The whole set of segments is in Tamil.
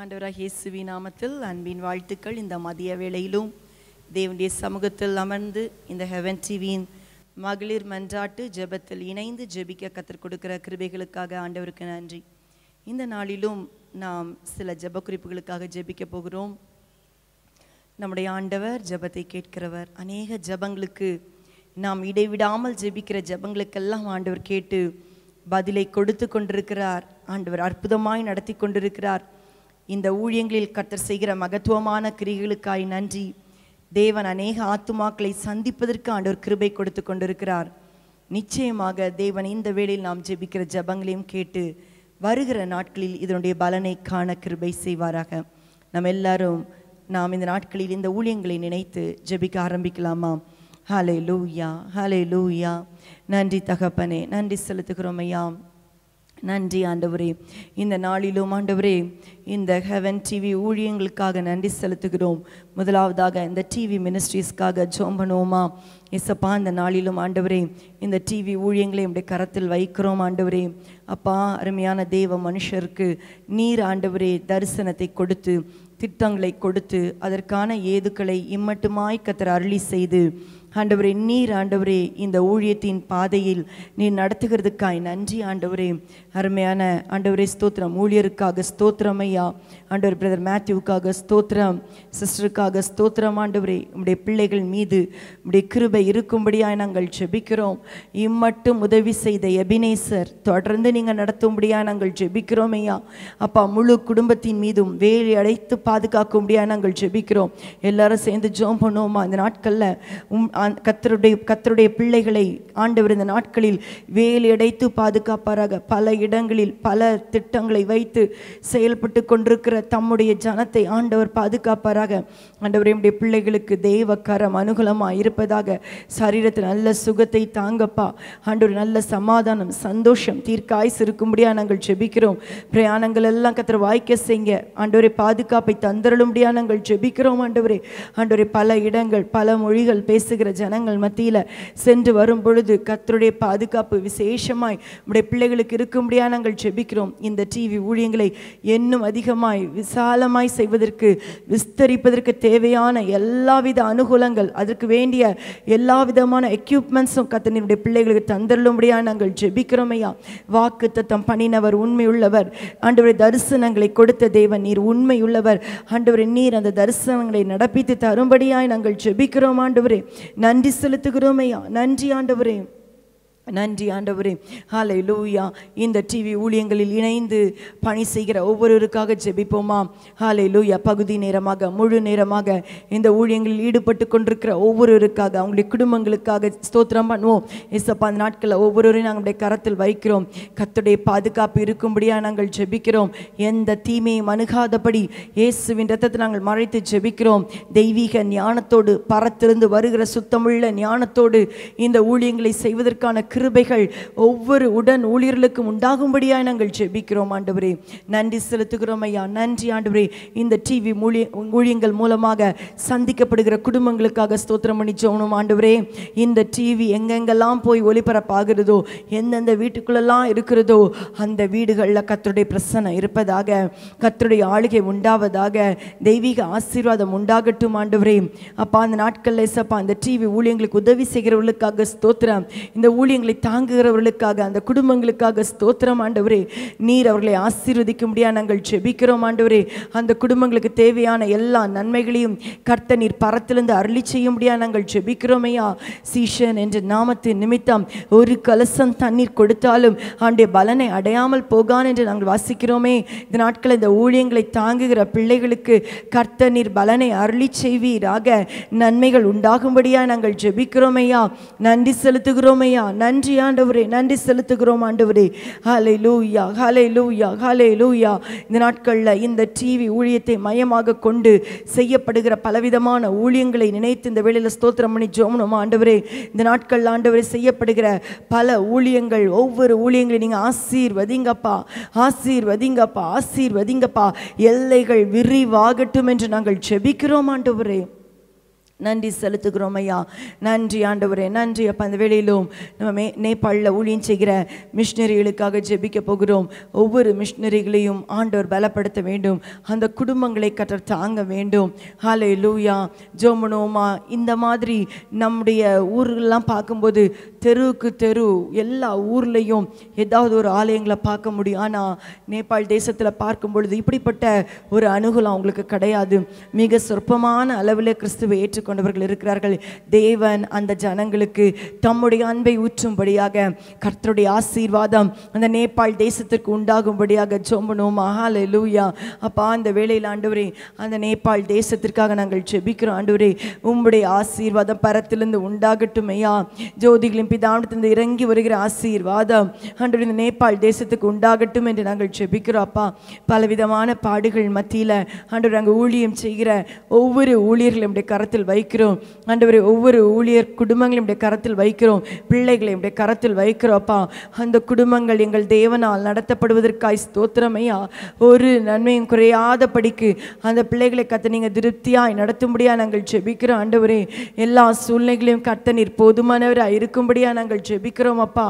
ஆண்டவராக இயேசுவி நாமத்தில் அன்பின் வாழ்த்துக்கள் இந்த மதிய வேளையிலும். தேவனுடைய சமூகத்தில் அமர்ந்து இந்த ஹெவன் டிவியின் மகளிர் மன்றாட்டு ஜெபத்தில் இணைந்து ஜெபிக்க கற்றுக் கொடுக்கிற கிருபைகளுக்காக ஆண்டவருக்கு நன்றி. இந்த நாளிலும் நாம் சில ஜெப குறிப்புகளுக்காக ஜெபிக்க போகிறோம். நம்முடைய ஆண்டவர் ஜெபத்தை கேட்கிறவர். அநேக ஜெபங்களுக்கு நாம் இடைவிடாமல் ஜெபிக்கிற ஜெபங்களுக்கெல்லாம் ஆண்டவர் கேட்டு பதிலை கொடுத்து கொண்டிருக்கிறார். ஆண்டவர் அற்புதமாய் நடத்தி கொண்டிருக்கிறார். இந்த ஊழியங்களில் கர்த்தர் செய்கிற மகத்துவமான கிரிகளுக்காய் நன்றி. தேவன் அநேக ஆத்துமாக்களை சந்திப்பதற்கு ஆண்டவர் கிருபை கொடுத்து கொண்டிருக்கிறார். நிச்சயமாக தேவன் இந்த வேளையில் நாம் ஜெபிக்கிற ஜெபங்களையும் கேட்டு வருகிற நாட்களில் இதனுடைய பலனை காண கிருபை செய்வாராக. நம்ம எல்லாரும் நாம் இந்த நாட்களில் இந்த ஊழியங்களை நினைத்து ஜெபிக்க ஆரம்பிக்கலாமா? ஹலே லூயா ஹலே லூயா நன்றி தகப்பனே நன்றி செலுத்துகிறோம் ஐயா. நன்றி ஆண்டவரே. இந்த நாளிலும் ஆண்டவரே இந்த ஹெவன் டிவி ஊழியங்களுக்காக நன்றி செலுத்துகிறோம். முதலாவதாக இந்த டிவி மினிஸ்ட்ரீஸ்க்காக ஜோம் பண்ணுவோமா? இசப்பா இந்த நாளிலும் ஆண்டவரே இந்த டிவி ஊழியங்களை உடைய கரத்தில் வைக்கிறோம் ஆண்டவரே. அப்பா அருமையான தேவ மனுஷருக்கு நீர் ஆண்டவரே தரிசனத்தை கொடுத்து திட்டங்களை கொடுத்து அதற்கான ஏதுக்களை இம்மட்டுமாய் கத்தர் அருளி செய்து ஆண்டவரே நீர் ஆண்டவரே இந்த ஊழியத்தின் பாதையில் நீர் நடத்துகிறதுக்காய் நன்றி ஆண்டவரே. அருமையான ஆண்டவரே ஸ்தோத்திரம். ஊழியருக்காக ஸ்தோத்திரம் ஐயா. ஆண்டவர் பிரதர் மேத்யூவுக்காக ஸ்தோத்திரம். சிஸ்டருக்காக ஸ்தோத்திரம் ஆண்டவரே. உம்முடைய பிள்ளைகள் மீது உம்முடைய கிருபை இருக்கும்படியாய் நாங்கள் ஜெபிக்கிறோம். இம்மட்டும் உதவி செய்த எபினேசர் தொடர்ந்து நீங்கள் நடத்தும்படியாக நாங்கள் ஜெபிக்கிறோம் ஐயா. அப்பா முழு குடும்பத்தின் மீதும் வேலி அடைத்து பாதுகாக்கும்படியாக நாங்கள் ஜெபிக்கிறோம். எல்லாரும் சேர்ந்து ஜோம் பண்ணுவோமா? இந்த நாட்களில் கத்தருடைய கத்தருடைய பிள்ளைகளை ஆண்டவர் இந்த நாட்களில் வேலி அடைத்து பாதுகாப்பாராக. பல இடங்களில் பல திட்டங்களை வைத்து செயல்பட்டு கொண்டிருக்கிற தம்முடைய ஜனத்தை ஆண்டவர் பாதுகாப்பாராக. ஆண்டவர் என்னுடைய பிள்ளைகளுக்கு தெய்வ கரம் அனுகூலமாக இருப்பதாக. சரீரத்தில் நல்ல சுகத்தை தாங்கப்பா. ஆண்டவர் நல்ல சமாதானம் சந்தோஷம் தீர்க்காய்ஸ் இருக்கும்படியா நாங்கள் ஜெபிக்கிறோம். பிரயாணங்கள் எல்லாம் கத்திர வாய்க்க செய்ங்க ஆண்டவரை பாதுகாப்பை தந்தருளும்படியா நாங்கள் ஜெபிக்கிறோம் ஆண்டவரே. ஆண்டவரே பல இடங்கள் பல மொழிகள் பேசுகிற ஜனங்கள் மத்தியில் சென்று வரும் பொழுது கத்தருடைய பாதுகாப்பு விசேஷமாய் உடைய பிள்ளைகளுக்கு இருக்கும்படியா நாங்கள் ஜெபிக்கிறோம். இந்த டிவி ஊழியங்களை இன்னும் அதிகமாய் விசாலமாய் செய்வதற்கு விஸ்தரிப்பதற்கு தேவையான எல்லாவித அனுகூலங்கள் அதற்கு வேண்டிய எல்லா விதமான எக்யூப்மெண்ட்ஸும் கத்தனுடைய பிள்ளைகளுக்கு தந்தருளும்படியா நாங்கள் ஜெபிக்கிறோம் ஐயா. வாக்கு தத்தம் பண்ணினவர் உண்மையுள்ளவர். ஆண்டவரை தரிசனங்களை கொடுத்த தேவன் நீர் உண்மையுள்ளவர். ஆண்டவரை நீர் அந்த தரிசனங்களை நடப்பித்து தரும்படியாய் நாங்கள் ஜெபிக்கிறோம் ஆண்டவரே. நன்றி செலுத்துகிறோமையா நன்றி ஆண்டவரே. நன்றி ஆண்டவரே. ஹாலை லூயா இந்த டிவி ஊழியங்களில் இணைந்து பணி செய்கிற ஒவ்வொருவருக்காக ஜெபிப்போமா? ஹாலை லூயா பகுதி நேரமாக முழு நேரமாக இந்த ஊழியங்களில் ஈடுபட்டு கொண்டிருக்கிற ஒவ்வொருவருக்காக அவங்களுடைய குடும்பங்களுக்காக ஸ்தோத்திரம் பண்ணுவோம். இசப்பா அந்த நாட்களில் ஒவ்வொருவரையும் நாங்களுடைய கரத்தில் வைக்கிறோம். கத்துடைய பாதுகாப்பு இருக்கும்படியாக நாங்கள் ஜெபிக்கிறோம். எந்த தீமையும் அணுகாதபடி இயேசுவின் ரத்தத்தை நாங்கள் மறைத்து ஜெபிக்கிறோம். தெய்வீக ஞானத்தோடு பரத்திலிருந்து வருகிற சுத்தமுள்ள ஞானத்தோடு இந்த ஊழியங்களை செய்வதற்கான கிருபைகள் ஒவ்வொரு உடன் ஊழியர்களுக்கும் உண்டாகும்படியாக நாங்கள் ஜெபிக்கிறோம் ஆண்டவரே. நன்றி செலுத்துகிறோம் ஐயா. நன்றி ஆண்டவரே. இந்த டிவி மூலிய ஊழியங்கள் மூலமாக சந்திக்கப்படுகிற குடும்பங்களுக்காக ஸ்தோத்திரம் பண்ணி ஆண்டவரே. இந்த டிவி எங்கெங்கெல்லாம் போய் ஒளிபரப்பாகிறதோ எந்தெந்த வீட்டுக்குள்ளெல்லாம் இருக்கிறதோ அந்த வீடுகளில் கத்தருடைய பிரசனை இருப்பதாக கத்தருடைய ஆளுகை உண்டாவதாக தெய்வீக ஆசீர்வாதம் உண்டாகட்டும் ஆண்டவரே. அப்பா அந்த நாட்களில் இசப்பா அந்த டிவி ஊழியங்களுக்கு உதவி செய்கிறவர்களுக்காக ஸ்தோத்திரம். இந்த ஊழியங்களை தாங்குகிறவர்களுக்காக அந்த குடும்பங்களுக்காக ஸ்தோத்திரம் ஆண்டவரே. நீர் அவர்களை ஆசீர்வதிக்கும்படியா நாங்கள் ஜெபிக்கிறோம் ஆண்டவரே. அந்த குடும்பங்களுக்கு தேவையான எல்லா நன்மைகளையும் கர்த்த நீர் பரத்திலிருந்து அருளி செய்ய முடியாது நாங்கள் ஜெபிக்கிறோமையா சீஷன் என்ற நாமத்தின் நிமித்தம் ஒரு கலசம் தண்ணீர் கொடுத்தாலும் ஆண்டிய பலனை அடையாமல் போகான் என்று நாங்கள் வாசிக்கிறோமே. இந்த நாட்கள் இந்த ஊழியங்களை தாங்குகிற பிள்ளைகளுக்கு கர்த்த நீர் பலனை அருளி செய்வீராக. நன்மைகள் உண்டாகும்படியா நாங்கள் ஜெபிக்கிறோமையா நன்றி செலுத்துகிறோமையா நன்றி நன்றி ஆண்டவரே நன்றி செலுத்துகிறோம் ஆண்டவரே. ஹாலே லூயா ஹாலே லூயா ஹாலே லூயா இந்த நாட்களில் இந்த டிவி ஊழியத்தை மையமாக கொண்டு செய்யப்படுகிற பலவிதமான ஊழியங்களை நினைத்து இந்த வேளையில் ஸ்தோத்திரம் பண்ணி ஜோமனும் ஆண்டவரே. இந்த நாட்களில் ஆண்டவரே செய்யப்படுகிற பல ஊழியங்கள் ஒவ்வொரு ஊழியங்களையும் நீங்கள் ஆசீர்வதிங்கப்பா ஆசீர்வதிங்கப்பா ஆசீர்வதிங்கப்பா. எல்லைகள் விரிவாகட்டும் என்று நாங்கள் ஜெபிக்கிறோம் ஆண்டவரே. நன்றி செலுத்துகிறோம் ஐயா நன்றி ஆண்டவரே நன்றி அப்போ அந்த வேளையிலும் நம்ம மே நேபாளில் ஊழியம் செய்கிற மிஷினரிகளுக்காக ஜெபிக்க போகிறோம். ஒவ்வொரு மிஷினரிகளையும் ஆண்டவர் பலப்படுத்த வேண்டும். அந்த குடும்பங்களை கற்ற தாங்க வேண்டும். ஹாலே லூயா ஜோமனோமா இந்த மாதிரி நம்முடைய ஊர்களெலாம் பார்க்கும்போது தெருவுக்கு தெரு எல்லா ஊர்லேயும் ஏதாவது ஒரு ஆலயங்களை பார்க்க முடியும். ஆனால் நேபாள் தேசத்தில் பார்க்கும் பொழுது இப்படிப்பட்ட ஒரு அணுகலம் அவங்களுக்கு கிடையாது. மிக சொற்பமான அளவில் கிறிஸ்துவை ஏற்றுக்கொண்டவர்கள் இருக்கிறார்கள். தேவன் அந்த ஜனங்களுக்கு தம்முடைய அன்பை ஊற்றும்படியாக கர்த்தருடைய ஆசீர்வாதம் அந்த நேபாள் தேசத்திற்கு உண்டாகும்படியாக ஜோம்பனோம். மகால லூயா அப்பா அந்த வேலையில் ஆண்டவரே அந்த நேபாள் தேசத்திற்காக நாங்கள் ஜெபிக்கிறோம். ஆண்டவரே உம்முடைய ஆசீர்வாதம் பரத்திலிருந்து உண்டாகட்டுமையா ஜோதிகளின் பிதாவிடத்திலிருந்து இறங்கி வருகிற ஆசீர்வாதம் ஆண்டவரே இந்த நேபாள் தேசத்துக்கு உண்டாகட்டும் என்று நாங்கள் ஜெபிக்கிறோம் அப்பா. பலவிதமான பாடுகள் மத்தியில் ஆண்டவர் நாங்கள் ஊழியம் செய்கிற ஒவ்வொரு ஊழியர்களும் நம்முடைய கரத்தில் வைக்கிறோம். ஆண்டவரே ஒவ்வொரு ஊழியர் குடும்பங்களையும் நம்முடைய கரத்தில் வைக்கிறோம். பிள்ளைகளை நம்முடைய கரத்தில் வைக்கிறோம் அப்பா. அந்த குடும்பங்கள் எங்கள் தேவனால் நடத்தப்படுவதற்காய் ஸ்தோத்திரமையா ஒரு நன்மையும் குறையாத படிக்கு அந்த பிள்ளைகளை கத்த நீங்கள் திருப்தியாய் நடத்தும்படியாக நாங்கள் ஜெபிக்கிறோம் ஆண்டவரே. எல்லா சூழ்நிலைகளையும் கத்த நீர் போதுமானவராக அப்படியா நாங்கள் ஜெபிக்கிறோம் அப்பா.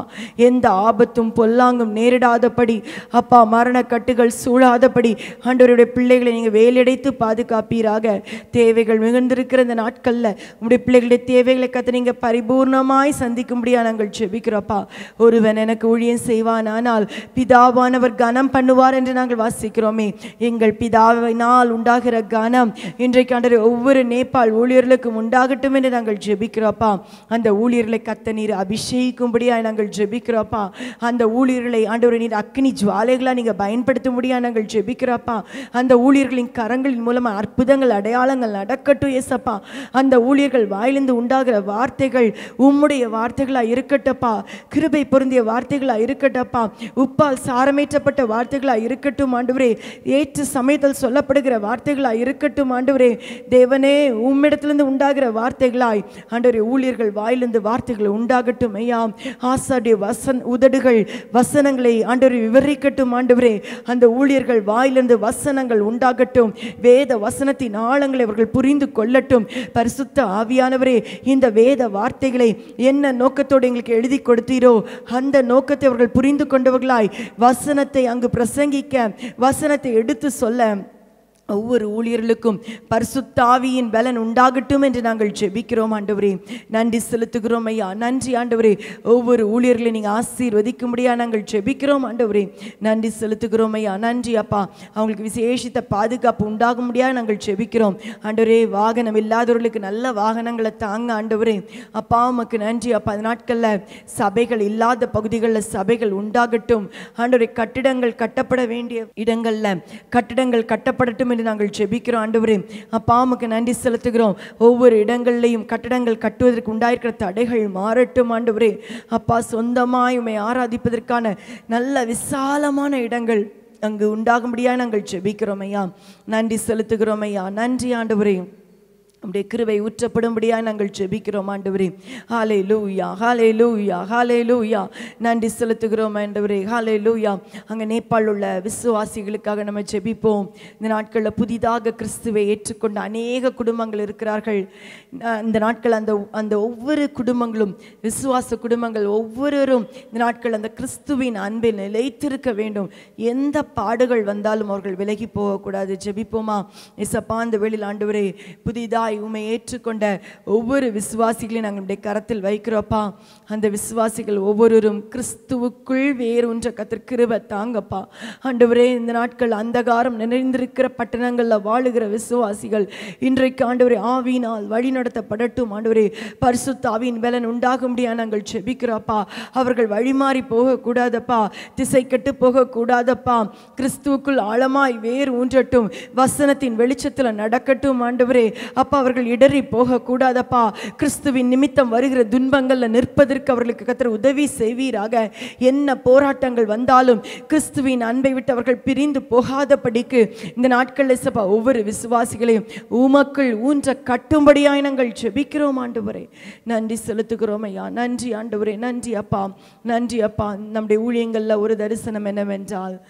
எந்த ஆபத்தும் பொல்லாங்கும் நேரிடாதபடி. அப்பா மரண கட்டுகள் சூழாதபடி. ஆண்டவருடைய பிள்ளைகளை நீங்கள் வேலையடைத்து பாதுகாப்பீராக. தேவைகள் மிகுந்திருக்கிற இந்த நாட்களில் உங்களுடைய பிள்ளைகளுடைய தேவைகளை கற்று நீங்கள் பரிபூர்ணமாய் சந்திக்கும்படியா நாங்கள் ஜெபிக்கிறோப்பா ஒருவன் எனக்கு ஊழியம் செய்வானால் பிதாவானவர் கனம் பண்ணுவார் என்று நாங்கள் வாசிக்கிறோமே. எங்கள் பிதாவினால் உண்டாகிற கனம் இன்றைக்கு ஆண்டவர் ஒவ்வொரு நேபாள் ஊழியர்களுக்கும் உண்டாகட்டும் என்று நாங்கள் ஜெபிக்கிறோப்பா அந்த ஊழியர்களை கத்த நீர் அபிஷேகிக்கும்படியாக நாங்கள் ஜெபிக்கிறோப்பா. அந்த ஊழியர்களை ஆண்டவர் நீர் அக்னி ஜுவாலைகளாக நீங்கள் பயன்படுத்தும்படியாக நாங்கள் ஜெபிக்கிறோப்பா. அந்த ஊழியர்களின் கரங்களின் மூலமாக அற்புதங்கள் அடையாளங்கள் நடக்கட்டும் ஏசப்பா அந்த ஊழியர்கள் வாயிலிருந்து உண்டாகிற வார்த்தைகள் உம்முடைய வார்த்தைகளாக இருக்கட்டப்பா கிருபை பொருந்திய வார்த்தைகளாக இருக்கட்டப்பா உப்பால் சாரமேற்றப்பட்ட வார்த்தைகளாக இருக்கட்டும் ஆண்டவரே. ஏற்று சமயத்தில் சொல்லப்படுகிற வார்த்தைகளாக இருக்கட்டும் ஆண்டவரே. தேவனே உம்மிடத்திலிருந்து உண்டாகிற வார்த்தைகளாய் ஆண்டவரே ஊழியர்கள் வாயிலிருந்து வார்த்தைகள் ஆகட்டும் ஐயா ஆசாடைய வசன் உதடுகள் வசனங்களை ஆண்டவர் விவரிக்கட்டும் ஆண்டவரே. அந்த ஊழியர்கள் வாயிலிருந்து வசனங்கள் உண்டாகட்டும். வேத வசனத்தின் ஆழங்களை அவர்கள் புரிந்து கொள்ளட்டும். பரிசுத்த ஆவியானவரே இந்த வேத வார்த்தைகளை என்ன நோக்கத்தோடு எங்களுக்கு எழுதி கொடுத்தீரோ அந்த நோக்கத்தை அவர்கள் புரிந்து கொண்டவர்களாய். வசனத்தை அங்கு பிரசங்கிக்க வசனத்தை எடுத்து சொல்ல. ஒவ்வொரு ஊழியர்களுக்கும் பரிசுத்தாவியின் பலன் உண்டாகட்டும் என்று நாங்கள் ஜெபிக்கிறோம் ஆண்டவரே. நன்றி செலுத்துகிறோம் ஐயா. நன்றி ஆண்டவரே. ஒவ்வொரு ஊழியர்களை நீங்கள் ஆசீர்வதிக்கும்படியா நாங்கள் ஜெபிக்கிறோம் ஆண்டவரே. நன்றி செலுத்துகிறோம் ஐயா. நன்றி அப்பா. அவங்களுக்கு விசேஷித்த பாதுகாப்பு உண்டாகும்படியா நாங்கள் ஜெபிக்கிறோம். ஆண்டவரே வாகனம் இல்லாதவர்களுக்கு நல்ல வாகனங்களை தாங்க ஆண்டவரே. அப்பா உமக்கு நன்றி அப்பா. அந்த நாட்களில் சபைகள் இல்லாத பகுதிகளில் சபைகள் உண்டாகட்டும். ஆண்டவரே கட்டிடங்கள் கட்டப்பட வேண்டிய இடங்களில் கட்டிடங்கள் கட்டப்படட்டும் என்று நாங்கள் ஜெபிக்கிறோம். ஆண்டவரே அப்பா உமக்கு நன்றி செலுத்துகிறோம். ஒவ்வொரு இடங்கள்லையும் கட்டடங்கள் கட்டுவதற்கு உண்டாயிருக்கிற தடைகள் மாறட்டும் ஆண்டவரே. அப்பா சொந்தமாய் உமை ஆராதிப்பதற்கான நல்ல விசாலமான இடங்கள் அங்கு உண்டாகும்படியா நாங்கள் ஜெபிக்கிறோம் ஐயா. நன்றி செலுத்துகிறோம் ஐயா. நன்றி ஆண்டவரையும் உம்முடைய கிருவை ஊற்றப்படும்படியாக நாங்கள் ஜெபிக்கிறோம் ஆண்டவரே. ஹாலே லூயா ஹாலே லூயா ஹாலே லூயா நன்றி செலுத்துகிறோம் ஆண்டவரே. ஹாலே லூயா அங்கே நேபாள் உள்ள விசுவாசிகளுக்காக நம்ம ஜெபிப்போம். இந்த நாட்களில் புதிதாக கிறிஸ்துவை ஏற்றுக்கொண்ட அநேக குடும்பங்கள் இருக்கிறார்கள். இந்த நாட்கள் அந்த அந்த ஒவ்வொரு குடும்பங்களும் விசுவாச குடும்பங்கள் ஒவ்வொருவரும் இந்த நாட்கள் அந்த கிறிஸ்துவின் அன்பில் நிலைத்திருக்க வேண்டும். எந்த பாடுகள் வந்தாலும் அவர்கள் விலகி போகக்கூடாது. ஜெபிப்போமா? இசப்பா அந்த வெளியில் ஆண்டவரே புதிதாய் உமை ஏற்றுக்கொண்ட ஒவ்வொரு விசுவாசிகளையும் நாங்கள் நம்முடைய கரத்தில் வைக்கிறோப்பா அந்த விசுவாசிகள் ஒவ்வொருவரும் கிறிஸ்துவுக்குள் வேரூன்ற கத்திர கிருபை தாங்கப்பா. ஆண்டவரே இந்த நாட்கள் அந்தகாரம் நிறைந்திருக்கிற பட்டணங்களில் வாழுகிற விசுவாசிகள் இன்றைக்கு ஆண்டவரே ஆவியினால் வழிநடத்தப்படட்டும். ஆண்டவரே பரிசுத்த ஆவியின் பலன் உண்டாகும்படியா நாங்கள் செபிக்கிறோப்பா அவர்கள் வழிமாறி போகக்கூடாதப்பா. திசை கெட்டு போகக்கூடாதப்பா. கிறிஸ்துவுக்குள் ஆழமாய் வேர் ஊன்றட்டும் வசனத்தின் வெளிச்சத்தில் நடக்கட்டும். ஆண்டவரே அப்பா அவர்கள் இடறி போகக்கூடாதப்பா. கிறிஸ்துவின் நிமித்தம் வருகிற துன்பங்களில் நிற்பதற்கு அவர்களுக்கு கத்திர உதவி செய்வீராக. என்ன போராட்டங்கள் வந்தாலும் கிறிஸ்துவின் அன்பை விட்டு அவர்கள் பிரிந்து போகாதபடிக்கு இந்த நாட்களில் சபா ஒவ்வொரு விசுவாசிகளையும் உமக்குள் ஊன்ற கட்டும்படியாய் நாங்கள் ஜெபிக்கிறோம் ஆண்டவரே. நன்றி செலுத்துகிறோம் ஐயா. நன்றி ஆண்டவரே. நன்றி அப்பா. நன்றி அப்பா. நம்முடைய ஊழியங்களில் ஒரு தரிசனம் என்னவென்றால்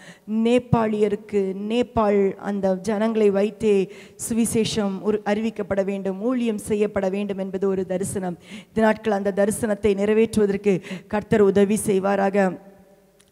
நேபாளியருக்கு நேபாள் அந்த ஜனங்களை வைத்தே சுவிசேஷம் ஒரு அறிவிக்கப்பட செய்யப்பட வேண்டும் ஊழியம் செய்யப்பட வேண்டும் என்பது ஒரு தரிசனம். இந்த நாட்கள் அந்த தரிசனத்தை நிறைவேற்றுவதற்கு கர்த்தர் உதவி செய்வாராக.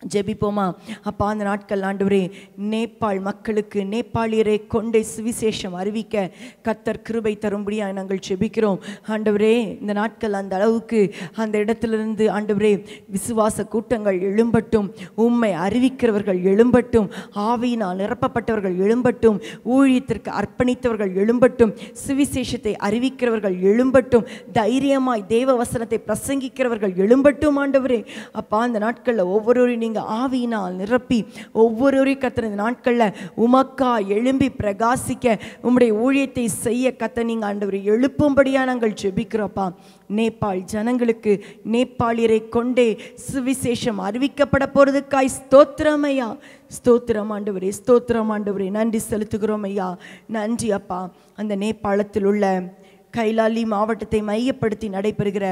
ஜெபிப்போமா? அப்பா அந்த நாட்கள் ஆண்டவரே நேபாள் மக்களுக்கு நேபாளியரை கொண்டே சுவிசேஷம் அறிவிக்க கத்தர் கிருபை தரும்படியாக நாங்கள் ஜெபிக்கிறோம். ஆண்டவரே இந்த நாட்கள் அந்த அளவுக்கு அந்த இடத்திலிருந்து ஆண்டவரே விசுவாச கூட்டங்கள் எழும்பட்டும் உம்மை அறிவிக்கிறவர்கள் எழும்பட்டும் ஆவியினால் நிரப்பப்பட்டவர்கள் எழும்பட்டும் ஊழியத்திற்கு அர்ப்பணித்தவர்கள் எழும்பட்டும் சுவிசேஷத்தை அறிவிக்கிறவர்கள் எழும்பட்டும் தைரியமாய் தேவ வசனத்தை பிரசங்கிக்கிறவர்கள் எழும்பட்டும் ஆண்டவரே. அப்பா அந்த நாட்களில் ஒவ்வொரு நீங்கள் ஆவியினால் நிரப்பி ஒவ்வொருவரையும் கத்துற நாட்களில் உமக்கா எழும்பி பிரகாசிக்க உம்முடைய ஊழியத்தை செய்ய கத்த நீங்கள் ஆண்டவர் எழுப்பும்படியா நாங்கள் ஜெபிக்கிறோப்பா நேபாள் ஜனங்களுக்கு நேபாளியரை கொண்டே சுவிசேஷம் அறிவிக்கப்பட போறதுக்காய் ஸ்தோத்திரம் ஐயா. ஸ்தோத்திரம் ஆண்டவரே ஸ்தோத்திரம் ஆண்டவரே. நன்றி செலுத்துகிறோம் ஐயா. நன்றி அப்பா. அந்த நேபாளத்தில் உள்ள கைலாலி மாவட்டத்தை மையப்படுத்தி நடைபெறுகிற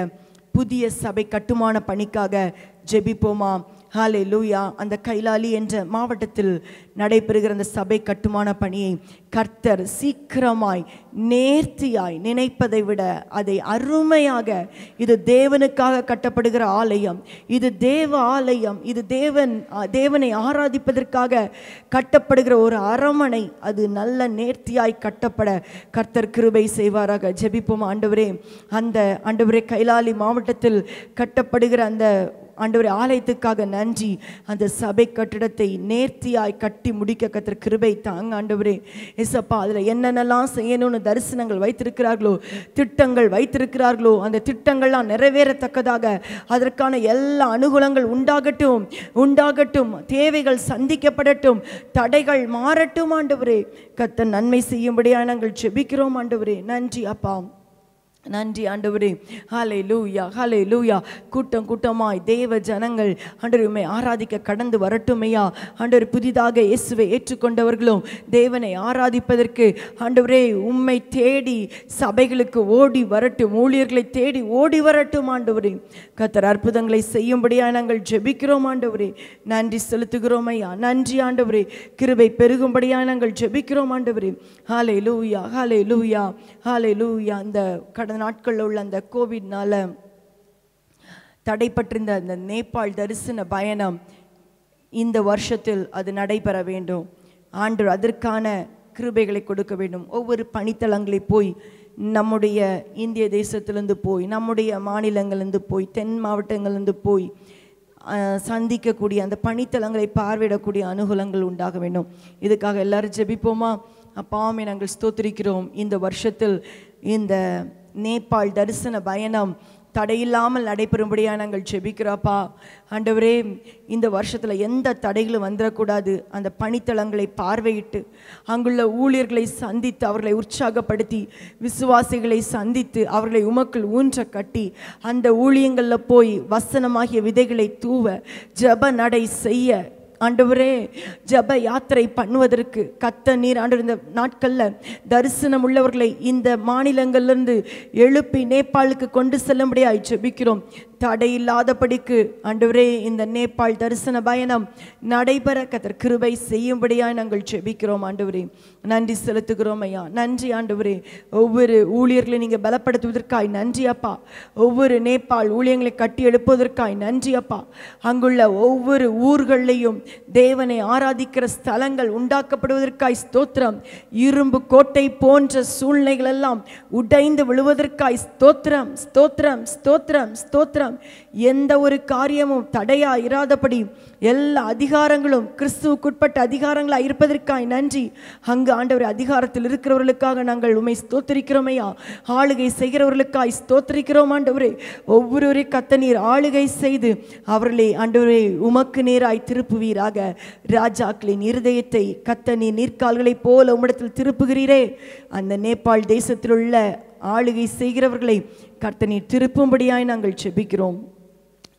புதிய சபை கட்டுமான பணிக்காக ஜெபிப்போமா? ஹாலே லூயா அந்த கைலாலி என்ற மாவட்டத்தில் நடைபெறுகிற அந்த சபை கட்டுமான பணியை கர்த்தர் சீக்கிரமாய் நேர்த்தியாய் நினைப்பதை விட அதை அருமையாக இது தேவனுக்காக கட்டப்படுகிற ஆலயம் இது தேவ ஆலயம் இது தேவன் தேவனை ஆராதிப்பதற்காக கட்டப்படுகிற ஒரு அரமனை அது நல்ல நேர்த்தியாய் கட்டப்பட கர்த்தர் கிருபை செய்வாராக. ஜெபிப்போம் ஆண்டவரே. அந்த ஆண்டவரே கைலாலி மாவட்டத்தில் கட்டப்படுகிற அந்த ஆண்டவர் ஆலயத்துக்காக நன்றி. அந்த சபை கட்டிடத்தை நேர்த்தியாய் கட்டி முடிக்க கத்திர கிருபை தாங்க ஆண்டவரே. எசப்பா அதில் என்னென்னலாம் செய்யணும்னு தரிசனங்கள் வைத்திருக்கிறார்களோ திட்டங்கள் வைத்திருக்கிறார்களோ அந்த திட்டங்கள்லாம் நிறைவேறத்தக்கதாக அதற்கான எல்லா அனுகூலங்கள் உண்டாகட்டும் உண்டாகட்டும் தேவைகள் சந்திக்கப்படட்டும் தடைகள் மாறட்டும் ஆண்டவரே. கத்த நன்மை செய்யும்படியாக நாங்கள் செபிக்கிறோம் ஆண்டவரே. நன்றி அப்பா. நன்றி ஆண்டவரே. ஹாலே லூயா ஹாலே லூயா கூட்டம் கூட்டமாய் தேவ ஜனங்கள் ஆண்டருமே உம்மை ஆராதிக்க கடந்து வரட்டுமையா? ஆண்டவர் புதிதாக இயேசுவை ஏற்றுக்கொண்டவர்களும் தேவனை ஆராதிப்பதற்கு ஆண்டவரே உம்மை தேடி சபைகளுக்கு ஓடி வரட்டும் ஊழியர்களை தேடி ஓடி வரட்டும் ஆண்டவரே. கத்தர் அற்புதங்களை செய்யும்படியா நாங்கள் ஜெபிக்கிறோம் ஆண்டவரே. நன்றி செலுத்துகிறோம் ஐயா நன்றி ஆண்டவரே. கிருபை பெருகும்படியா நாங்கள் ஜெபிக்கிறோம் ஆண்டவரே. ஹாலே லூயா ஹாலே லூயா ஹாலே லூயா அந்த கடந்த நாட்களில் உள்ள அந்த கோவிட்னால தடைப்பட்டிருந்த அந்த நேபாள் தரிசன பயணம் இந்த வருஷத்தில் அது நடைபெற வேண்டும். ஆண்டு அதற்கான கிருபைகளை கொடுக்க வேண்டும். ஒவ்வொரு பணித்தளங்களை போய் நம்முடைய இந்திய தேசத்திலிருந்து போய் நம்முடைய மாநிலங்கள்லேருந்து போய் தென் மாவட்டங்கள்லேருந்து போய் சந்திக்கக்கூடிய அந்த பணித்தலங்களை பார்வையிடக்கூடிய அனுகூலங்கள் உண்டாக வேண்டும். இதுக்காக எல்லாரும் ஜெபிப்போமா? அப்பாவுமே நாங்கள் ஸ்தோத்திரிக்கிறோம். இந்த வருஷத்தில் இந்த நேபாள் தரிசன பயணம் தடையில்லாமல் நடைபெறும்படியாக நாங்கள் ஜெபிக்கிறோப்பா. ஆண்டவரே இந்த வருஷத்தில் எந்த தடைகளும் வந்துடக்கூடாது அந்த பணித்தளங்களை பார்வையிட்டு அங்குள்ள ஊழியர்களை சந்தித்து அவர்களை உற்சாகப்படுத்தி விசுவாசிகளை சந்தித்து அவர்களை உமக்குள் ஊன்ற கட்டி அந்த ஊழியங்களில் போய் வசனமாகிய விதைகளை தூவ ஜெப நடை செய்ய ஆண்டவரே ஜப யாத்திரை பண்ணுவதற்கு கத்த நீர் ஆண்டு இந்த நாட்களில் தரிசனம் உள்ளவர்களை இந்த மாநிலங்கள்லேருந்து எழுப்பி நேபாளுக்கு கொண்டு செல்லும்படியாய் ஜெபிக்கிறோம். தடையில்லாதபடிக்கு ஆண்டவரே இந்த நேபாள் தரிசன பயணம் நடைபெற கதர் கிருபை செய்யும்படியாக நாங்கள் ஜெபிக்கிறோம் ஆண்டவரே. நன்றி செலுத்துகிறோம் ஐயா. நன்றி ஆண்டவரே. ஒவ்வொரு ஊழியர்களை நீங்கள் பலப்படுத்துவதற்காய் நன்றி அப்பா. ஒவ்வொரு நேபாள் ஊழியங்களை கட்டி எழுப்புவதற்காய் நன்றி அப்பா. அங்குள்ள ஒவ்வொரு ஊர்களையும் தேவனை ஆராதிக்கிற ஸ்தலங்கள் உண்டாக்கப்படுவதற்காய் ஸ்தோத்திரம். இரும்பு கோட்டை போன்ற சூழ்நிலைகள் எல்லாம் உடைந்து விழுவதற்காய் ஸ்தோத்திரம் ஸ்தோத்திரம் ஸ்தோத்திரம் ஸ்தோத்திரம். எந்த ஒரு காரியமும் தடையா இராதபடி எல்லா அதிகாரங்களும் கிறிஸ்துவுக்குட்பட்ட அதிகாரங்களா இருப்பதற்காய் நன்றி. அங்கு ஆண்டவர் அதிகாரத்தில் இருக்கிறவர்களுக்காக நாங்கள் உமை ஸ்தோத்திரிக்கிறோமையா ஆளுகை செய்கிறவர்களுக்காய் ஸ்தோத்திரிக்கிறோம் ஆண்டவரே. ஒவ்வொரு கத்த நீர் ஆளுகை செய்து அவர்களை ஆண்டவரே உமக்கு நேராய் திருப்புவீராக. ராஜாக்களின் இருதயத்தை கத்த நீர் நீர்க்கால்களைப் போல உம்மிடத்தில் திருப்புகிறீரே. அந்த நேபாள் தேசத்தில் உள்ள ஆளுகை செய்கிறவர்களை கர்த்தனை திருப்பும்படியாய் நாங்கள் செபிக்கிறோம்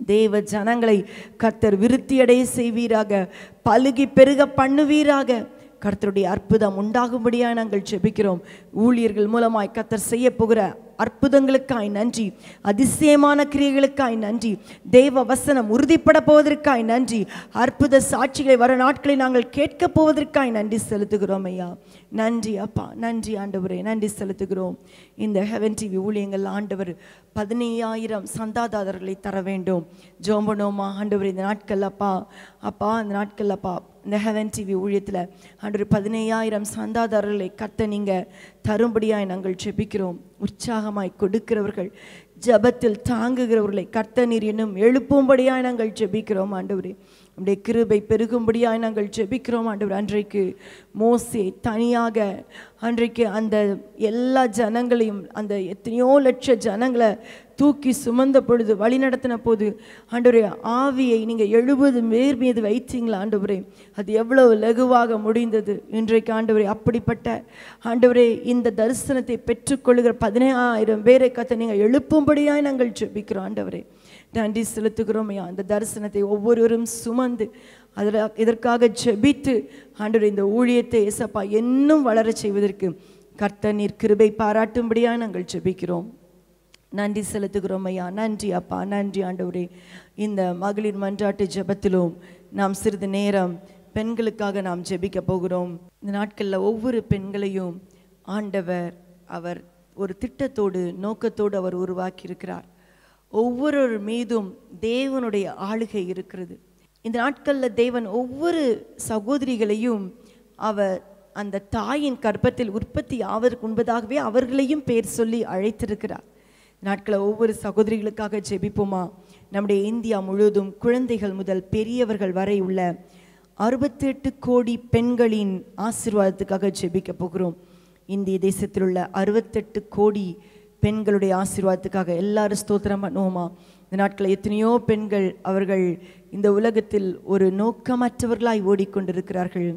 தேவ ஜனங்களை கர்த்தர் விருத்தியடைய செய்வீராக பழுகி பெருக பண்ணுவீராக. கர்த்தருடைய அற்புதம் உண்டாகும்படியாக நாங்கள் செபிக்கிறோம் ஊழியர்கள் மூலமாய் கர்த்தர் செய்ய போகிற அற்புதங்களுக்காய் நன்றி அதிசயமான கிரியைகளுக்காய் நன்றி தேவ வசனம் உறுதிப்பட போவதற்காய் நன்றி அற்புத சாட்சிகளை வர நாட்களை நாங்கள் கேட்க போவதற்காய் நன்றி செலுத்துகிறோம் ஐயா. நன்றி அப்பா. நன்றி ஆண்டவரே. நன்றி செலுத்துகிறோம். இந்த ஹெவன் டிவி ஊழியங்கள் ஆண்டவர் பதினையாயிரம் சந்தாதாரர்களை தர வேண்டும். ஜோம்பனோமா ஆண்டவர் இந்த நாட்கள் அப்பா. அப்பா இந்த நாட்கள் அப்பா. இந்த ஹெவன் டிவி ஊழியத்தில் ஆண்டவர் பதினையாயிரம் சந்தாதாரர்களை கத்த நீங்கள் தரும்படியாய் நாங்கள் ஜெபிக்கிறோம். உற்சாகமாய் கொடுக்கிறவர்கள் ஜபத்தில் தாங்குகிறவர்களை கர்த்த நீர் இன்னும் எழுப்பும்படியாய் நாங்கள் ஜெபிக்கிறோம் ஆண்டவரே. நம்முடைய கிருபை பெருகும்படியாய் நாங்கள் ஜெபிக்கிறோம் ஆண்டவர். அன்றைக்கு மோசே தனியாக அன்றைக்கு அந்த எல்லா ஜனங்களையும் அந்த எத்தனையோ லட்ச ஜனங்களை தூக்கி சுமந்த பொழுது வழி நடத்தின போது ஆண்டவரே ஆவியை நீங்கள் எழுபது மேர் மீது வைத்தீங்களா ஆண்டவரே? அது எவ்வளவு லகுவாக முடிந்தது. இன்றைக்கு ஆண்டவரே அப்படிப்பட்ட ஆண்டவரே இந்த தரிசனத்தை பெற்றுக்கொள்கிற பதினேழாயிரம் பேரை கத்தை நீங்கள் எழுப்பும்படியாய் நாங்கள் ஜெபிக்கிறோம் ஆண்டவரே. நன்றி செலுத்துகிறோம் ஐயா. அந்த தரிசனத்தை ஒவ்வொருவரும் சுமந்து அதில் இதற்காக ஜெபித்து ஆண்டவர் இந்த ஊழியத்தை ஏசப்பா இன்னும் வளரச் செய்வதற்கு கர்த்த நீர் கிருபை பாராட்டும்படியாக நாங்கள் ஜெபிக்கிறோம். நன்றி செலுத்துகிறோம் ஐயா. நன்றி அப்பா. நன்றி ஆண்டவரே. இந்த மகளிர் மன்றாட்டு ஜெபத்திலும் நாம் சிறிது நேரம் பெண்களுக்காக நாம் ஜெபிக்க போகிறோம். இந்த நாட்களில் ஒவ்வொரு பெண்களையும் ஆண்டவர் அவர் ஒரு திட்டத்தோடு நோக்கத்தோடு அவர் உருவாக்கி இருக்கிறார் ஒவ்வொரு மீதும் தேவனுடைய ஆளுகை இருக்கிறது. இந்த நாட்களில் தேவன் ஒவ்வொரு சகோதரிகளையும் அவர் அந்த தாயின் கர்ப்பத்தில் உற்பத்தி ஆவதற்கு முன்பதாகவே அவர்களையும் பேர் சொல்லி அழைத்திருக்கிறார். நாட்களை ஒவ்வொரு சகோதரிகளுக்காக ஜெபிப்போமா? நம்முடைய இந்தியா முழுவதும் குழந்தைகள் முதல் பெரியவர்கள் வரை உள்ள அறுபத்தெட்டு கோடி பெண்களின் ஆசீர்வாதத்துக்காக ஜெபிக்க போகிறோம். இந்திய தேசத்தில் உள்ள அறுபத்தெட்டு கோடி பெண்களுடைய ஆசீர்வாதத்துக்காக எல்லாரும் ஸ்தோத்திரம் பண்ணுவோமா? இந்த நாட்களில் எத்தனையோ பெண்கள் அவர்கள் இந்த உலகத்தில் ஒரு நோக்கமற்றவர்களாய் ஓடிக்கொண்டிருக்கிறார்கள்.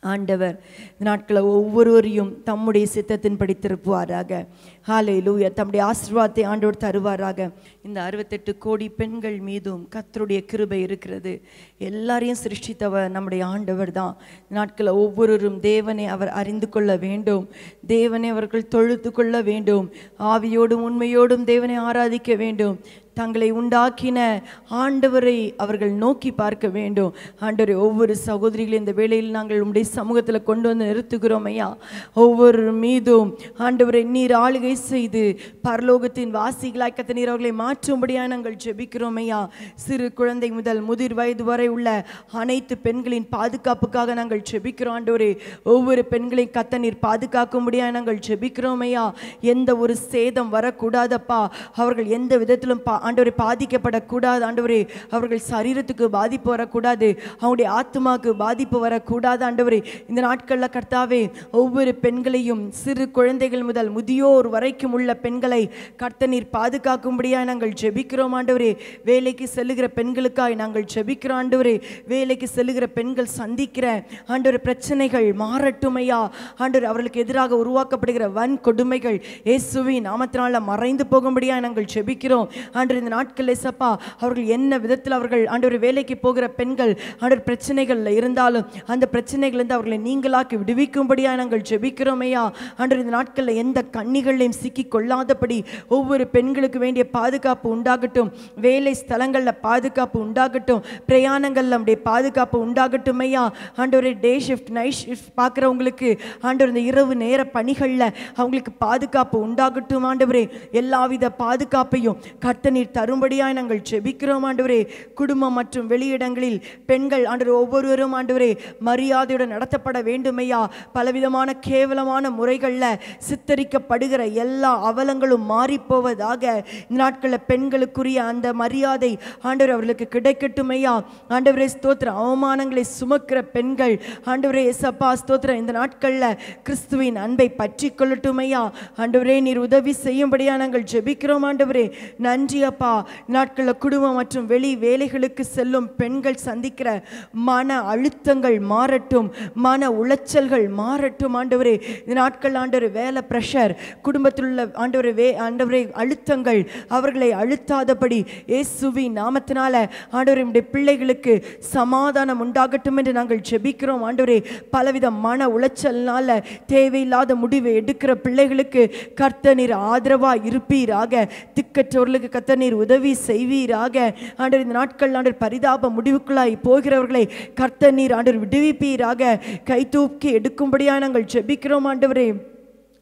ஆண்டவர். இந்த ஒவ்வொருவரையும் தம்முடைய சித்தத்தின்படி திருப்புவாராக. ஹாலை லூயா தம்முடைய ஆசீர்வாதத்தை ஆண்டவர் தருவாராக. இந்த அறுபத்தெட்டு கோடி பெண்கள் மீதும் கத்தருடைய கிருபை இருக்கிறது. எல்லாரையும் சிருஷ்டித்தவர் நம்முடைய ஆண்டவர் தான். நாட்களை நாட்களில் ஒவ்வொருவரும் தேவனை அவர் அறிந்து கொள்ள வேண்டும். தேவனை அவர்கள் தொழுத்து கொள்ள வேண்டும். ஆவியோடும் உண்மையோடும் தேவனை ஆராதிக்க வேண்டும். தங்களை உண்டாக்கின ஆண்டவரை அவர்கள் நோக்கி பார்க்க வேண்டும். ஆண்டவரை ஒவ்வொரு சகோதரிகளும் இந்த வேளையில் நாங்கள் உம்முடைய சமூகத்தில் கொண்டு வந்து நிறுத்துகிறோம் ஐயா. ஒவ்வொரு மீதும் ஆண்டவரை நீர் ஆளுகை செய்து பரலோகத்தின் வாசிகளாய் கத்த நீர் அவர்களை மாற்றும்படியாக நாங்கள் ஜெபிக்கிறோம் ஐயா. சிறு குழந்தை முதல் முதிர் வயது வரை உள்ள அனைத்து பெண்களின் பாதுகாப்புக்காக நாங்கள் ஜெபிக்கிறோம் ஆண்டவரே. ஒவ்வொரு பெண்களை கத்த நீர் பாதுகாக்கும்படியாக நாங்கள் ஜெபிக்கிறோம் ஐயா. எந்த ஒரு சேதம் வரக்கூடாதப்பா. அவர்கள் எந்த விதத்திலும் பா ஆண்டவரை பாதிக்கப்படக்கூடாது. ஆண்டவரே அவர்கள் சரீரத்துக்கு பாதிப்பு வரக்கூடாது. அவங்களுடைய ஆத்மாவுக்கு பாதிப்பு வரக்கூடாது. ஆண்டவரே இந்த நாட்களில் கர்த்தாவே ஒவ்வொரு பெண்களையும் சிறு குழந்தைகள் முதல் முதியோர் வரைக்கும் உள்ள பெண்களை கர்த்த நீர் பாதுகாக்கும்படியாக நாங்கள் ஜெபிக்கிறோம். ஆண்டவரே வேலைக்கு செல்லுகிற பெண்களுக்காய் நாங்கள் ஜெபிக்கிறோம். ஆண்டவரே வேலைக்கு செல்லுகிற பெண்கள் சந்திக்கிற ஆண்டவர் பிரச்சனைகள் மாறட்டுமையா? ஆண்டவர் அவர்களுக்கு எதிராக உருவாக்கப்படுகிற வன் கொடுமைகள் இயேசுவின் நாமத்தினால மறைந்து போகும்படியாக நாங்கள் ஜெபிக்கிறோம். ஆண்டவர் இந்த நாட்கள் ஏசப்பா அவர்கள் என்ன விதத்தில் அவர்கள் ஆண்டவர் வேலைக்கு போகிற பெண்கள் ஆண்டவர் பிரச்சனைகளில் இருந்தாலும் அந்த பிரச்சனைகளிலிருந்து அவர்களை நீங்களாக்கி விடுவிக்கும்படியாக நாங்கள் ஜெபிக்கிறோமையா ஆண்டவர் இந்த நாட்களில் எந்த கண்ணிகளையும் சிக்கி கொள்ளாதபடி ஒவ்வொரு பெண்களுக்கு வேண்டிய பாதுகாப்பு உண்டாகட்டும். வேலை ஸ்தலங்களில் பாதுகாப்பு உண்டாகட்டும். பிரயாணங்களில் நம்முடைய பாதுகாப்பு உண்டாகட்டும் ஐயா. ஆண்டவரே டே ஷிஃப்ட் நைட் ஷிஃப்ட் பார்க்குறவங்களுக்கு ஆண்டவர் இந்த இரவு நேர பணிகளில் அவங்களுக்கு பாதுகாப்பு உண்டாகட்டும் ஆண்டவரே. எல்லாவித பாதுகாப்பையும் கர்த்த நீர் தரும்படியாய் நாங்கள் ஜெபிக்கிறோம் ஆண்டவரே. குடும்பம் மற்றும் வெளியிடங்களில் பெண்கள் ஆண்டவர் ஒவ்வொருவரும் ஆண்டவரே மரியாதையுடன் நடத்தப்பட வேண்டுமையா? பலவிதமான கேவலமான முறைகளில் சித்தரிக்கப்படுகிற எல்லா அவலங்களும் மாறிப்போவதாக இந்த நாட்களில் பெண்களுக்குரிய அந்த மரியாதை ஆண்டவர் அவர்களுக்கு கிடைக்கட்டுமையா? ஆண்டவரே ஸ்தோத்திர அவமானங்களை சுமக்கிற பெண்கள் ஆண்டவரே எசப்பா ஸ்தோத்திரம். இந்த நாட்களில் கிறிஸ்துவின் அன்பை பற்றி கொள்ளட்டுமையா? ஆண்டவரே நீர் உதவி செய்யும்படியா நாங்கள் ஜெபிக்கிறோம் ஆண்டவரே. நன்றி அப்பா நாட்களில் குடும்பம் மற்றும் வெளி வேலைகளுக்கு செல்லும் பெண்கள் சந்திக்கிற மன அழுத்தங்கள் மாறட்டும் மன உளைச்சல்கள் மாறட்டும் ஆண்டவரே. இந்த நாட்கள் ஆண்டவர் வேலை ப்ரெஷர் குடும்பத்தில் உள்ள ஆண்டவர் வே ஆண்டவரை அழுத்தங்கள் அவர்களை அழுத்தாதபடி இயேசுவி நாமத்தினால ஆண்டவரே பிள்ளைகளுக்கு சமாதானம் உண்டாகட்டும் என்று நாங்கள் ஜெபிக்கிறோம். ஆண்டவரே பலவித மன உளைச்சல்னால தேவையில்லாத முடிவை எடுக்கிற பிள்ளைகளுக்கு கர்த்தனீர் ஆதரவாக இருப்பீராக. திக்கற்றவர்களுக்கு கர்த்த நீர் உதவி செய்வீராக. ஆண்டவர் இந்த நாட்கள் ஆண்டர் பரிதாப முடிவுக்குள்ளாய் போகிறவர்களை கர்த்த நீர் ஆண்டவர் விடுவிப்பீராக. கை தூக்கி எடுக்கும்படியாக நாங்கள் ஜெபிக்கிறோம் ஆண்டவரே.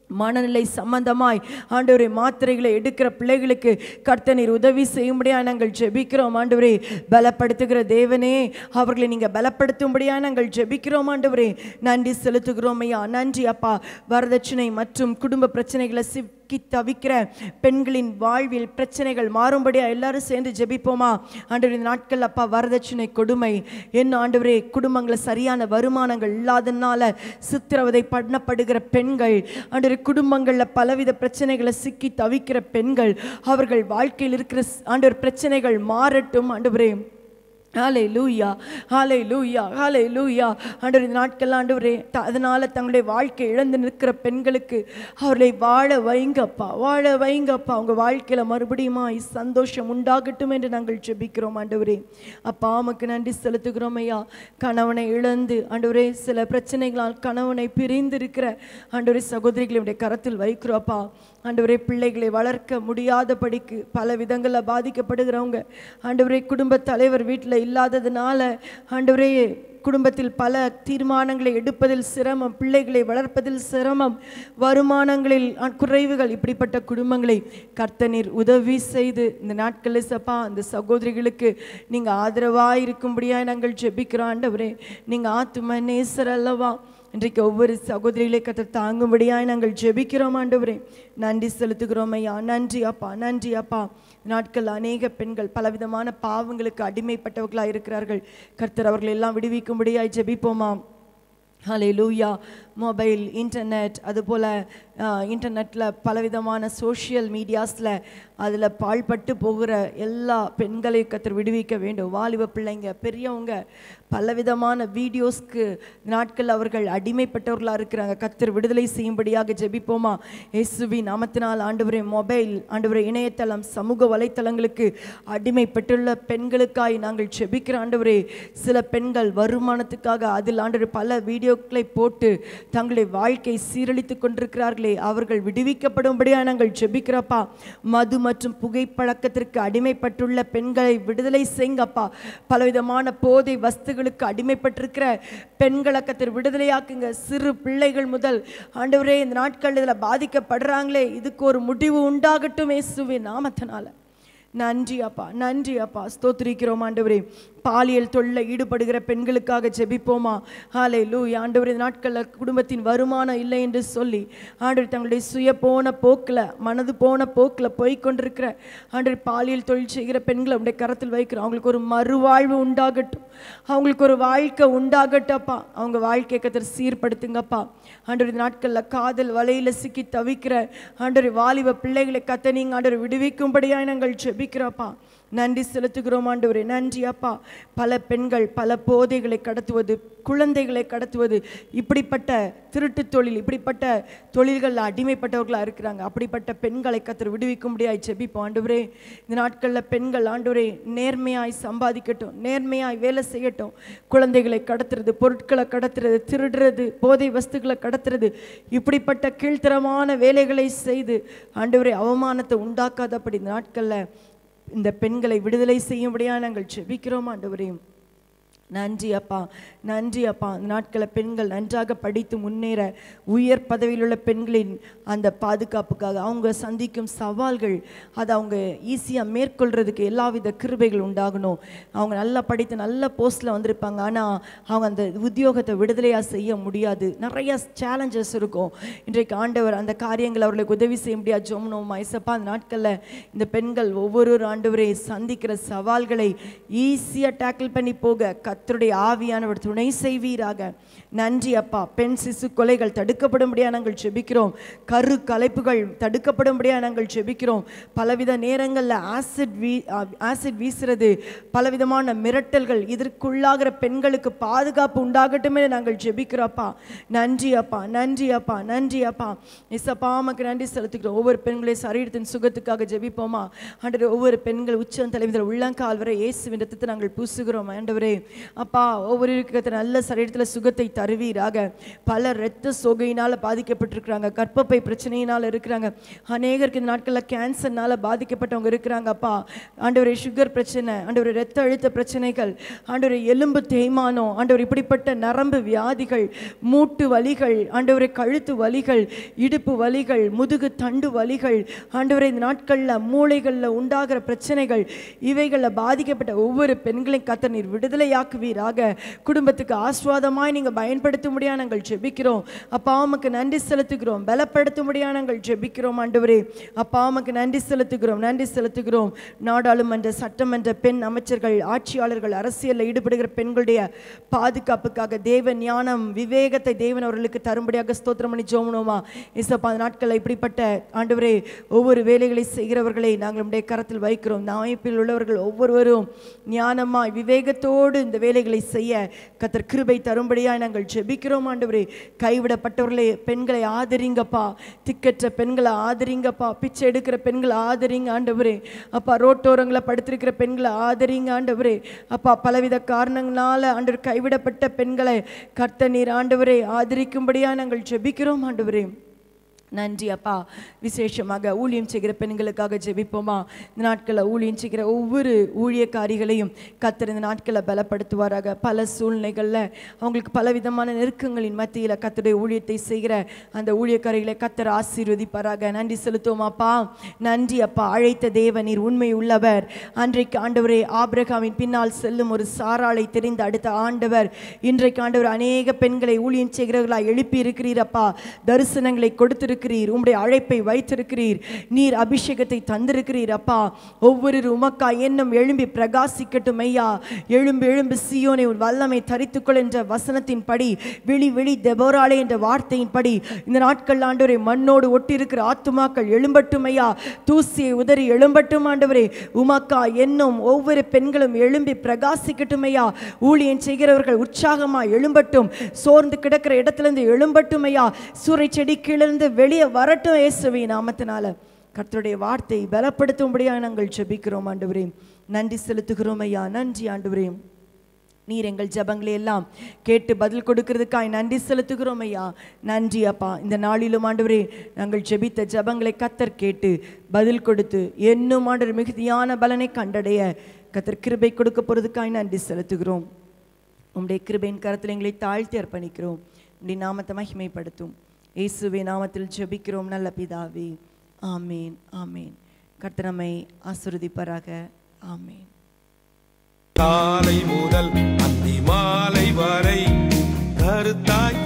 மனநிலை சம்பந்தமாய் ஆண்டவரே மாத்திரைகளை எடுக்கிற பிள்ளைகளுக்கு கர்த்த நீர் உதவி செய்யும்படியாக நாங்கள் ஜெபிக்கிறோம் ஆண்டவரே. பலப்படுத்துகிற தேவனே அவர்களை நீங்கள் பலப்படுத்தும்படியாக நாங்கள் ஜெபிக்கிறோம் ஆண்டவரே. நன்றி செலுத்துகிறோம் ஐயா நன்றி அப்பா. வரதட்சணை மற்றும் குடும்ப பிரச்சனைகளை சிக்கி தவிக்கிற பெண்களின் வாழ்வில் பிரச்சனைகள் மாறும்படியா எல்லாரும் சேர்ந்து ஜெபிப்போமா? ஆண்டவர் இந்த நாட்கள் அப்பா வரதட்சணை கொடுமை. என்ன ஆண்டவரே குடும்பங்களில் சரியான வருமானங்கள் இல்லாதனால சித்திரவதை பண்ணப்படுகிற பெண்கள் ஆண்டவரே குடும்பங்களில் பலவித பிரச்சனைகளை சிக்கி தவிக்கிற பெண்கள் அவர்கள் வாழ்க்கையில் இருக்கிற ஸ்- ஆண்டவர் பிரச்சனைகள் மாறட்டும் ஆண்டவரே. ஹாலே லூயா ஹாலே லூயா ஹாலே லூயா ஆண்டவர் இந்த நாட்கள் ஆண்டவரே த- அதனால் தங்களுடைய வாழ்க்கை இழந்து நிற்கிற பெண்களுக்கு அவர்களை வாழ வைங்கப்பா வாழ வைங்கப்பா. அவங்க வாழ்க்கையில் மறுபடியுமா சந்தோஷம் உண்டாகட்டும் என்று நாங்கள் ஜெபிக்கிறோம் ஆண்டவரே. அப்பா உமக்கு நன்றி செலுத்துகிறோம் ஐயா. கணவனை இழந்து ஆண்டவரே சில பிரச்சனைகளால் கணவனை பிரிந்து இருக்கிற ஆண்டவரே சகோதரிகளுடைய கரத்தில் வைக்கிறோப்பா ஆண்டவரே பிள்ளைகளை வளர்க்க முடியாதபடிக்கு பல விதங்களில் பாதிக்கப்படுகிறவங்க. ஆண்டவரே குடும்ப தலைவர் வீட்டில் இல்லாததுனால ஆண்டவரே குடும்பத்தில் பல தீர்மானங்களை எடுப்பதில் சிரமம் பிள்ளைகளை வளர்ப்பதில் சிரமம் வருமானங்களில் குறைவுகள் இப்படிப்பட்ட குடும்பங்களை கர்த்தனீர் உதவி செய்து இந்த நாட்களில் சப்பா அந்த சகோதரிகளுக்கு நீங்கள் ஆதரவாக இருக்கும்படியாக நாங்கள் ஜெபிக்கிறோம் ஆண்டவரே. நீங்கள் ஆத்தும நேசர் அல்லவா. இன்றைக்கு ஒவ்வொரு சகோதரிகளை கத்த தாங்கும்படியாய் நாங்கள் ஜெபிக்கிறோம் ஆண்டவரே. நன்றி செலுத்துகிறோம் ஐயா. நன்றி அப்பா. நன்றி அப்பா. நாட்கள் அநேக பெண்கள் பலவிதமான பாவங்களுக்கு அடிமைப்பட்டவர்களாக இருக்கிறார்கள். கர்த்தர் அவர்கள் எல்லாம் விடுவிக்கும்படியாய் ஜெபிப்போமா ஹலே லூயா மொபைல் இன்டர்நெட் அதுபோல் இன்டர்நெட்டில் பலவிதமான சோஷியல் மீடியாஸில் அதில் பாழ்பட்டு போகிற எல்லா பெண்களையும் கத்தர் விடுவிக்க வேண்டும். வாலிப பிள்ளைங்க பெரியவங்க பலவிதமான வீடியோஸ்க்கு நாட்கள் அவர்கள் அடிமைப்பட்டவர்களாக இருக்கிறாங்க. கத்தர் விடுதலை செய்யும்படியாக ஜெபிப்போமா? இயேசுவி நாமத்தினால் ஆண்டவரே மொபைல் ஆண்டவரே இணையதளம் சமூக வலைத்தளங்களுக்கு அடிமைப்பட்டுள்ள பெண்களுக்காய் நாங்கள் ஜெபிக்கிற ஆண்டவரே சில பெண்கள் வருமானத்துக்காக அதில் ஆண்டு பல வீடியோக்களை போட்டு தங்களை வாழ்க்கை சீரழித்து கொண்டிருக்கிறார்களே அவர்கள் விடுவிக்கப்படும்படியாக நாங்கள் ஜெபிக்கிறப்பா? மது மற்றும் புகைப்பழக்கத்திற்கு அடிமைப்பட்டுள்ள பெண்களை விடுதலை செய்யுங்கப்பா. பலவிதமான போதை வஸ்துகளுக்கு அடிமைப்பட்டிருக்கிற பெண்களக்கத்தில் விடுதலையாக்குங்க. சிறு பிள்ளைகள் முதல் ஆண்டவரே இந்த நாட்கள் இதில் பாதிக்கப்படுறாங்களே. இதுக்கு ஒரு முடிவு உண்டாகட்டும் இயேசுவின் நாமத்தினால. நன்றி அப்பா நன்றி அப்பா ஸ்தோத்திரிக்கிறோம் ஆண்டவரே. பாலியல் தொழில ஈடுபடுகிற பெண்களுக்காக ஜெபிப்போமா? ஹாலே லூ ஆண்டவர் இந்த நாட்களில் குடும்பத்தின் வருமானம் இல்லை என்று சொல்லி ஆண்டவர் தங்களுடைய சுய போன போக்கில் மனது போன போக்கில் போய்கொண்டிருக்கிற ஆண்டவர் பாலியல் தொழில் செய்கிற பெண்களை உடைய கரத்தில் வைக்கிறோம். அவங்களுக்கு ஒரு மறுவாழ்வு உண்டாகட்டும். அவங்களுக்கு ஒரு வாழ்க்கை உண்டாகட்டப்பா. அவங்க வாழ்க்கையை கத்தர் சீர்படுத்துங்கப்பா. ஆண்டவர் இந்த நாட்களில் காதல் வலையில் சிக்கி தவிக்கிற ஆண்டவர் வாலிப பிள்ளைகளை கத்த நீங்கள் ஆண்டவர் விடுவிக்கும்படியாக நாங்கள் ஜெபிக்கிறோப்பா. நன்றி செலுத்துகிறோம் ஆண்டவரே. நன்றி அப்பா. பல பெண்கள் பல போதைகளை கடத்துவது குழந்தைகளை கடத்துவது இப்படிப்பட்ட திருட்டு தொழில் இப்படிப்பட்ட தொழில்களில் அடிமைப்பட்டவர்களாக இருக்கிறாங்க. அப்படிப்பட்ட பெண்களை கத்தர் விடுவிக்கும்படியாய் செபிப்போம் ஆண்டவரே. இந்த நாட்களில் பெண்கள் ஆண்டவரே நேர்மையாய் சம்பாதிக்கட்டும் நேர்மையாய் வேலை செய்யட்டும். குழந்தைகளை கடத்துறது பொருட்களை கடத்துறது திருடுறது போதை வஸ்துக்களை கடத்துறது இப்படிப்பட்ட கீழ்த்தரமான வேலைகளை செய்து ஆண்டவரே அவமானத்தை உண்டாக்காதபடி இந்த நாட்களில் இந்த பெண்களை விடுதலை செய்யும்படியாக நாங்கள் செபிக்கிறோம் ஆண்டவரையும் நன்றி அப்பா நன்றி அப்பா. அந்த நாட்களை பெண்கள் நன்றாக படித்து முன்னேற உயர் பதவியில் உள்ள பெண்களின் அந்த பாதுகாப்புக்காக அவங்க சந்திக்கும் சவால்கள் அதை அவங்க ஈஸியாக மேற்கொள்கிறதுக்கு எல்லாவித கிருபைகள் உண்டாகணும். அவங்க நல்லா படித்து நல்ல போஸ்ட்டில் வந்திருப்பாங்க. ஆனால் அவங்க அந்த உத்தியோகத்தை விடுதலையாக செய்ய முடியாது. நிறைய சேலஞ்சஸ் இருக்கும். இன்றைக்கு ஆண்டவர் அந்த காரியங்கள் அவர்களுக்கு உதவி செய்ய முடியாது. ஜோம்னோம் மைசப்பா அந்த நாட்களில் இந்த பெண்கள் ஒவ்வொரு ஆண்டவரை சந்திக்கிற சவால்களை ஈஸியாக டேக்கிள் பண்ணி போக கர்த்தருடைய ஆவியானவர் துணை செய்வீராக. நன்றி அப்பா. பெண் சிசு கொலைகள் தடுக்கப்படும்படியாக நாங்கள் ஜெபிக்கிறோம். கரு கலைப்புகள் தடுக்கப்படும்படியாக நாங்கள் ஜெபிக்கிறோம். பலவித நேரங்களில் ஆசிட் வீ ஆசிட் வீசுறது பலவிதமான மிரட்டல்கள் இதற்குள்ளாகிற பெண்களுக்கு பாதுகாப்பு உண்டாகட்டுமே நாங்கள் ஜெபிக்கிறோப்பா நன்றி அப்பா நன்றி அப்பா நன்றி அப்பா. இசப்பா நமக்கு நன்றி செலுத்துக்கிறோம் ஒவ்வொரு பெண்களையும் சரீரத்தின் சுகத்துக்காக ஜெபிப்போமா? ஆண்டவரே ஒவ்வொரு பெண்கள் உச்சம் தலைவிதர் உள்ளங்கால் வரை இயேசு ரத்தத்தை நாங்கள் பூசுகிறோம். ஆண்டவரே அப்பா ஒவ்வொருவருக்கு நல்ல சரீரத்தில் சுகத்தை தருவீராக. பல இரத்த சோகையினால் பாதிக்கப்பட்டிருக்கிறாங்க. கற்பப்பை பிரச்சனையினால் இருக்கிறாங்க. அநேகருக்கு இந்த நாட்களில் கேன்சர்னால் பாதிக்கப்பட்டவங்க இருக்கிறாங்க அப்பா. ஆண்டவரே சுகர் பிரச்சனை ஆண்டவரே இரத்த அழுத்த பிரச்சனைகள் ஆண்டவரே எலும்பு தேய்மானம் ஆண்டவர் இப்படிப்பட்ட நரம்பு வியாதிகள் மூட்டு வலிகள் ஆண்டவரே கழுத்து வலிகள் இடுப்பு வலிகள் முதுகு தண்டு வலிகள் ஆண்டவரே இந்த நாட்களில் மூளைகளில் உண்டாகிற பிரச்சனைகள் இவைகளில் பாதிக்கப்பட்ட ஒவ்வொரு பெண்களையும் கத்த நீர் விடுதலையாக்கு விடுதலையாக்குவீராக குடும்பத்துக்கு ஆஸ்வாதமாய் நீங்கள் பயன்படுத்தும்படியா நாங்கள் ஜெபிக்கிறோம். அப்பா உமக்கு நன்றி செலுத்துகிறோம். பலப்படுத்தும்படியா நாங்கள் ஜெபிக்கிறோம் ஆண்டவரே. அப்பா உமக்கு நன்றி செலுத்துகிறோம் நன்றி செலுத்துகிறோம். நாடாளுமன்ற சட்டமன்ற பெண் அமைச்சர்கள் ஆட்சியாளர்கள் அரசியலில் ஈடுபடுகிற பெண்களுடைய பாதுகாப்புக்காக தேவ ஞானம் விவேகத்தை தேவன் அவர்களுக்கு தரும்படியாக ஸ்தோத்திரம் பண்ணி ஜோமனோமா? இசப்பா நாட்களில் இப்படிப்பட்ட ஆண்டவரே ஒவ்வொரு வேலைகளை செய்கிறவர்களை நாங்கள் நம்முடைய கரத்தில் வைக்கிறோம். இந்த அமைப்பில் உள்ளவர்கள் ஒவ்வொருவரும் ஞானமாய் விவேகத்தோடு இந்த வேலைகளை செய்ய கத்தர் கிருபை தரும்படியாக நாங்கள் ஜெபிக்கிறோம் ஆண்டவரே. கைவிடப்பட்டவர்களே பெண்களை ஆதரிங்கப்பா. திக்கற்ற பெண்களை ஆதரிங்கப்பா. பிச்சை எடுக்கிற பெண்களை ஆதரிங்க ஆண்டவரே. அப்பா ரோட்டோரங்களை படுத்திருக்கிற பெண்களை ஆதரிங்க ஆண்டவரே. அப்பா பலவித காரணங்களால ஆண்டவர் கைவிடப்பட்ட பெண்களை கர்த்த நீர் ஆண்டவரே ஆதரிக்கும்படியாக நாங்கள் ஜெபிக்கிறோம் ஆண்டவரே. நன்றி அப்பா. விசேஷமாக ஊழியம் செய்கிற பெண்களுக்காக ஜெபிப்போமா? இந்த நாட்களில் ஊழியம் செய்கிற ஒவ்வொரு ஊழியக்காரிகளையும் கத்தர் இந்த நாட்களை பலப்படுத்துவாராக. பல சூழ்நிலைகளில் அவங்களுக்கு பலவிதமான நெருக்கங்களின் மத்தியில் கத்தருடைய ஊழியத்தை செய்கிற அந்த ஊழியக்காரிகளை கத்தர் ஆசீர்வதிப்பாராக. நன்றி செலுத்துவோமாப்பா நன்றி அப்பா. அழைத்த தேவ நீர் உண்மை உள்ளவர். அன்றைக்கு ஆண்டவரே ஆபிரகாமின் பின்னால் செல்லும் ஒரு சாராளை தெரிந்த அடுத்த ஆண்டவர் இன்றைக்கு ஆண்டவர் அநேக பெண்களை ஊழியம் செய்கிறவர்களாக எழுப்பி இருக்கிறீரப்பா தரிசனங்களை கொடுத்திருக்கிறீர் உம்முடைய அழைப்பை வைத்திருக்கிறீர் நீர் அபிஷேகத்தை தந்திருக்கிறீர் அப்பா. ஒவ்வொரு உமக்கா எண்ணம் எழும்பி பிரகாசிக்கட்டும் ஐயா. எழும்பு எழும்பு சியோனை உன் வல்லமை தரித்துக்கொள் என்ற வசனத்தின் படி விழி விழி தெபோராளே என்ற வார்த்தையின் படி இந்த நாட்கள் ஆண்டவரே மண்ணோடு ஒட்டியிருக்கிற ஆத்துமாக்கள் எழும்பட்டும் ஐயா. தூசியை உதறி எழும்பட்டும் ஆண்டவரே. உமக்கா என்னும் ஒவ்வொரு பெண்களும் எழும்பி பிரகாசிக்கட்டும் ஐயா. ஊழியம் செய்கிறவர்கள் உற்சாகமாக எழும்பட்டும். சோர்ந்து கிடக்கிற இடத்துலேருந்து எழும்பட்டும் ஐயா. சூறை செடி கீழிருந்து வெளி வெளியே வரட்டும் இயேசுவி நாமத்தினால. கர்த்தருடைய வார்த்தை பலப்படுத்தும்படியாக நாங்கள் ஜெபிக்கிறோம் ஆண்டுவரே. நன்றி செலுத்துகிறோம் ஐயா நன்றி ஆண்டுவரே. நீர் எங்கள் ஜெபங்களை எல்லாம் கேட்டு பதில் கொடுக்கிறதுக்காய் நன்றி செலுத்துகிறோம் ஐயா. நன்றி அப்பா. இந்த நாளிலும் ஆண்டவரே நாங்கள் ஜெபித்த ஜெபங்களை கத்தர் கேட்டு பதில் கொடுத்து என்னும் ஆண்டவர் மிகுதியான பலனை கண்டடைய கத்தர் கிருபை கொடுக்க போகிறதுக்காய் நன்றி செலுத்துகிறோம். உம்முடைய கிருபையின் கரத்தில் எங்களை தாழ்த்தி அர்ப்பணிக்கிறோம். உம்முடைய நாமத்தை மகிமைப்படுத்தும். இயேசுவே நாமத்தில் ஜெபிக்கிறோம் நல்ல பிதாவே. ஆமீன் ஆமீன். கர்த்தனமை ஆசுருதிப்பராக ஆமீன். காலை முதல் அந்தி மாலை வரை கருத்தாய்